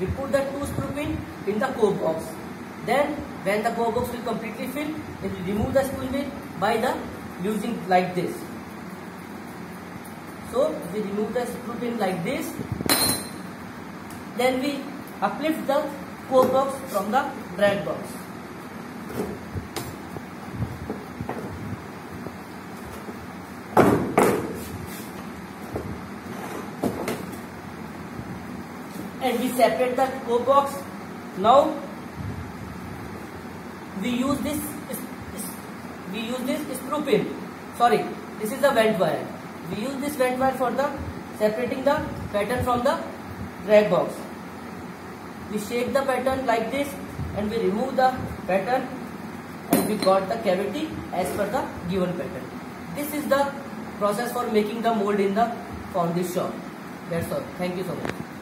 we put the two screw pin in the core box. Then when the core box will completely fill, we will remove the screw pin by the using like this. So we remove the screw pin like this. Then we uplift the core box from the drag box. And we separate the core box. Now we use this we use this screw pin. Sorry, this is the vent wire. We use this vent wire for the separating the pattern from the drag box. We shake the pattern like this and we remove the pattern and we got the cavity as per the given pattern. This is the process for making the mold in the foundry shop. That's all. Thank you so much.